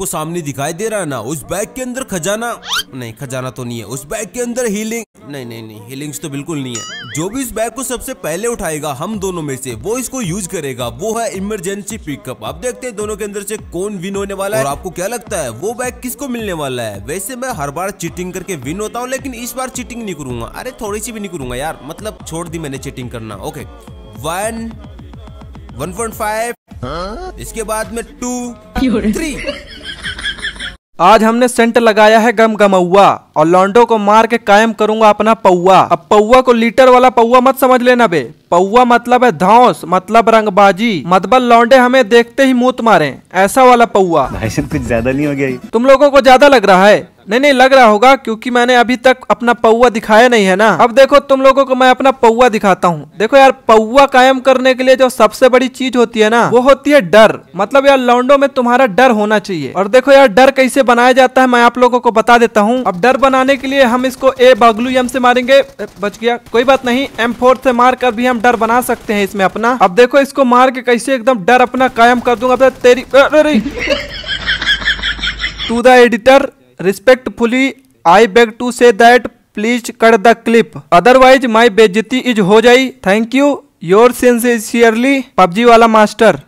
आपको सामने दिखाई दे रहा है ना उस बैग के अंदर खजाना। नहीं खजाना तो नहीं है उस बैग के अंदर हीलिंग नहीं नहीं नहीं हीलिंग्स तो बिल्कुल नहीं है। जो भी इस बैग को सबसे पहले उठाएगा हम दोनों में से वो इसको यूज़ करेगा वो है इमरजेंसी पिकअप अब देखते हैं दोनों के अंदर से कौन विन होने वाला है। और आपको क्या लगता है वो बैग किसको मिलने वाला है? वैसे मैं हर बार चीटिंग करके विन होता हूँ लेकिन इस बार चीटिंग नहीं करूँगा। अरे थोड़ी सी भी नहीं करूँगा यार मतलब छोड़ दी मैंने चीटिंग करना। Okay one one point five इसके बाद में टू थ्री आज हमने सेंट लगाया है गम गमौआ और लॉन्डो को मार के कायम करूँगा अपना पौआ अब पौआ को लीटर वाला पौआ मत समझ लेना बे। पौआ मतलब है धौस मतलब रंगबाजी। मतबल लौंडे हमें देखते ही मूत मारे ऐसा वाला पौआ भाई कुछ ज़्यादा नहीं हो गया तुम लोगों को ज़्यादा लग रहा है। नहीं नहीं, लग रहा होगा, क्योंकि मैंने अभी तक अपना पौवा दिखाया नहीं है ना। अब देखो, तुम लोगों को मैं अपना पौआ दिखाता हूँ। देखो यार, पौवा कायम करने के लिए जो सबसे बड़ी चीज़ होती है ना, वो होती है डर। मतलब यार, लौंडो में तुम्हारा डर होना चाहिए। और देखो यार, डर कैसे बनाया जाता है, मैं आप लोगों को बता देता हूँ। अब डर बनाने के लिए हम इसको ए बागलू एम से मारेंगे। बच गया। कोई बात नहीं, एम से मार कर भी हम डर बना सकते हैं इसमें अपना। अब देखो, इसको मार के कैसे एकदम डर अपना कायम कर दूँगा। तेरी to the editor respectfully I beg to say that please cut the clip otherwise my बेजती इज़ हो जाई thank you your sincerely PUBG वाला मास्टर